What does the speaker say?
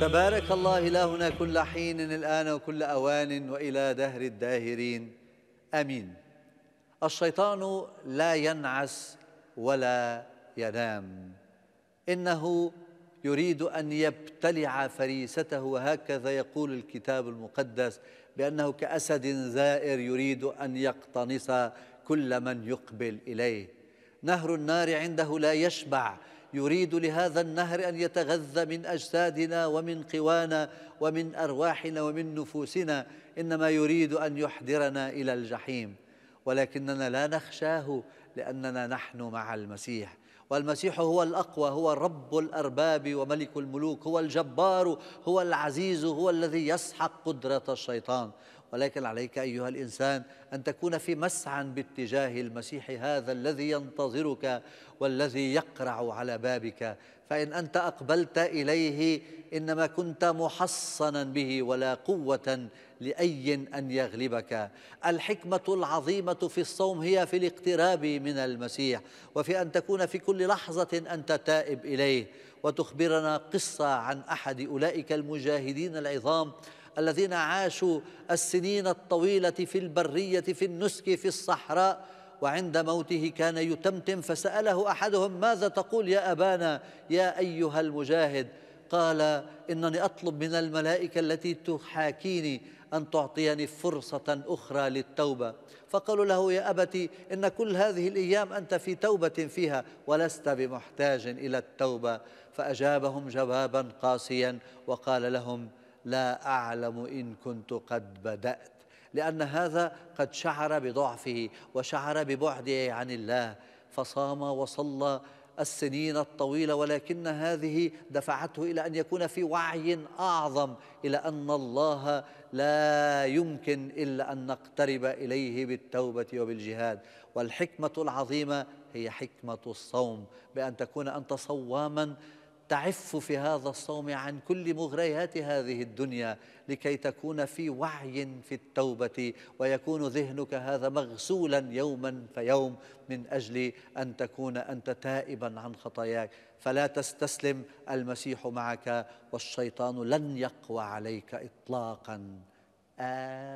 تبارك الله إلهنا كل حين الآن وكل أوان وإلى دهر الداهرين. أمين. الشيطان لا ينعس ولا ينام. إنه يريد أن يبتلع فريسته وهكذا يقول الكتاب المقدس بأنه كأسد زائر يريد أن يقتنص كل من يقبل إليه. نهر النار عنده لا يشبع. يريد لهذا النهر أن يتغذى من أجسادنا ومن قوانا ومن أرواحنا ومن نفوسنا. إنما يريد أن يحضرنا إلى الجحيم. ولكننا لا نخشاه لأننا نحن مع المسيح. والمسيح هو الأقوى هو رب الأرباب وملك الملوك هو الجبار هو العزيز هو الذي يسحق قدرة الشيطان. ولكن عليك أيها الإنسان أن تكون في مسعى باتجاه المسيح هذا الذي ينتظرك والذي يقرع على بابك. فإن أنت أقبلت إليه إنما كنت محصنا به ولا قوة لأي أن يغلبك. الحكمة العظيمة في الصوم هي في الاقتراب من المسيح وفي أن تكون في كل لحظة أنت تائب إليه. وتخبرنا قصة عن أحد أولئك المجاهدين العظام الذين عاشوا السنين الطويلة في البرية في النسك في الصحراء. وعند موته كان يتمتم فسأله أحدهم ماذا تقول يا أبانا يا أيها المجاهد؟ قال إنني أطلب من الملائكة التي تحاكيني أن تعطيني فرصة أخرى للتوبة. فقالوا له يا ابت إن كل هذه الأيام أنت في توبة فيها ولست بمحتاج إلى التوبة. فأجابهم جوابا قاسيا وقال لهم لا أعلم إن كنت قد بدأت لأن هذا قد شعر بضعفه وشعر ببعده عن الله فصام وصلى السنين الطويلة ولكن هذه دفعته إلى أن يكون في وعي أعظم إلى أن الله لا يمكن إلا أن نقترب إليه بالتوبة وبالجهاد. والحكمة العظيمة هي حكمة الصوم بأن تكون أنت صواما تعف في هذا الصوم عن كل مغريات هذه الدنيا لكي تكون في وعي في التوبة ويكون ذهنك هذا مغسولا يوما فيوم من أجل أن تكون أنت تائبا عن خطاياك. فلا تستسلم المسيح معك والشيطان لن يقوى عليك اطلاقا. آمين.